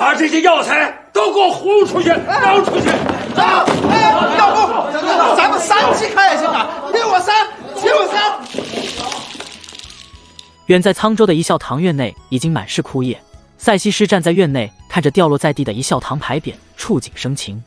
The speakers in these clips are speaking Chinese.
把这些药材都给我轰出去，扔出去！走！哎，要不咱们三七开也行啊！听我三，听我三。远在沧州的一笑堂院内已经满是枯叶，赛西施站在院内，看着掉落在地的一笑堂牌匾，触景生情。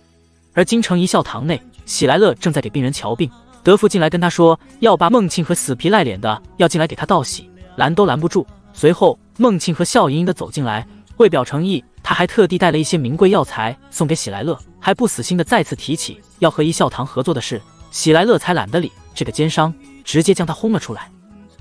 而京城一笑堂内，喜来乐正在给病人瞧病，德福进来跟他说要把孟庆和死皮赖脸的要进来给他道喜，拦都拦不住。随后，孟庆和笑盈盈的走进来，为表诚意，他还特地带了一些名贵药材送给喜来乐，还不死心的再次提起要和一笑堂合作的事。喜来乐才懒得理这个奸商，直接将他轰了出来。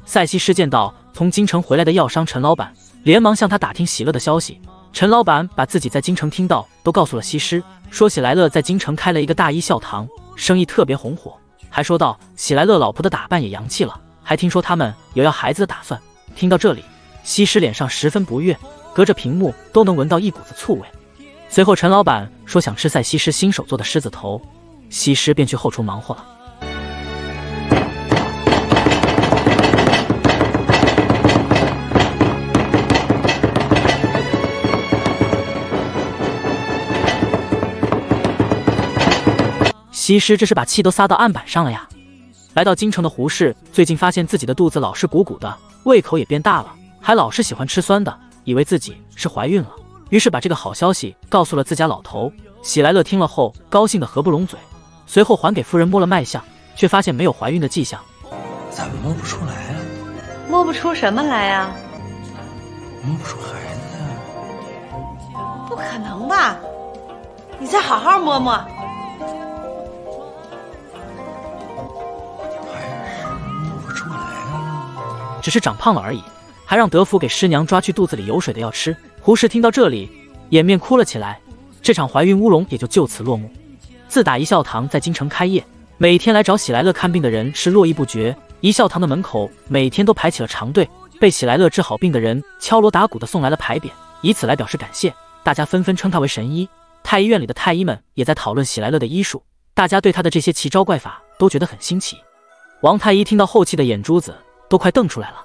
赛西施见到从京城回来的药商陈老板，连忙向他打听喜乐的消息。陈老板把自己在京城听到都告诉了西施，说喜来乐在京城开了一个大医笑堂，生意特别红火，还说到喜来乐老婆的打扮也洋气了，还听说他们有要孩子的打算。听到这里，西施脸上十分不悦，隔着屏幕都能闻到一股子醋味。随后陈老板说想吃赛西施亲手做的狮子头，西施便去后厨忙活了。西施这是把气都撒到案板上了呀！来到京城的胡氏最近发现自己的肚子老是鼓鼓的，胃口也变大了，还老是喜欢吃酸的，以为自己是怀孕了，于是把这个好消息告诉了自家老头。喜来乐听了后高兴的合不拢嘴，随后还给夫人摸了脉象，却发现没有怀孕的迹象。怎么摸不出来啊？摸不出什么来啊？摸不出孩子呀？不可能吧？你再好好摸摸。摸不出来啊只是长胖了而已，还让德福给师娘抓去肚子里有水的药吃。胡适听到这里，掩面哭了起来。这场怀孕乌龙也就就此落幕。自打一笑堂在京城开业，每天来找喜来乐看病的人是络绎不绝。一笑堂的门口每天都排起了长队，被喜来乐治好病的人敲锣打鼓的送来了牌匾，以此来表示感谢。大家纷纷称他为神医。太医院里的太医们也在讨论喜来乐的医术，大家对他的这些奇招怪法都觉得很新奇。王太医听到后气的眼珠子。都快瞪出来了。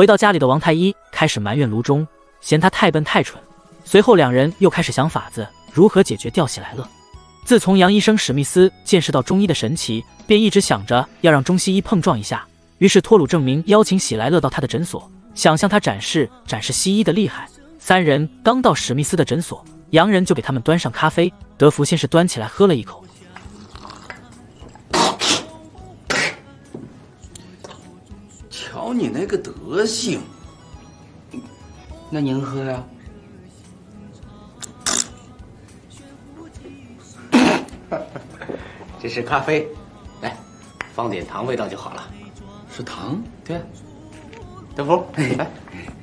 回到家里的王太医开始埋怨卢中，嫌他太笨太蠢。随后两人又开始想法子如何解决掉喜来乐。自从杨医生史密斯见识到中医的神奇，便一直想着要让中西医碰撞一下。于是托鲁证明邀请喜来乐到他的诊所，想向他展示展示西医的厉害。三人刚到史密斯的诊所，洋人就给他们端上咖啡。德福先是端起来喝了一口。瞧你那个德行，那您喝呀？这是咖啡，来，放点糖味道就好了。是糖？对。德福，来，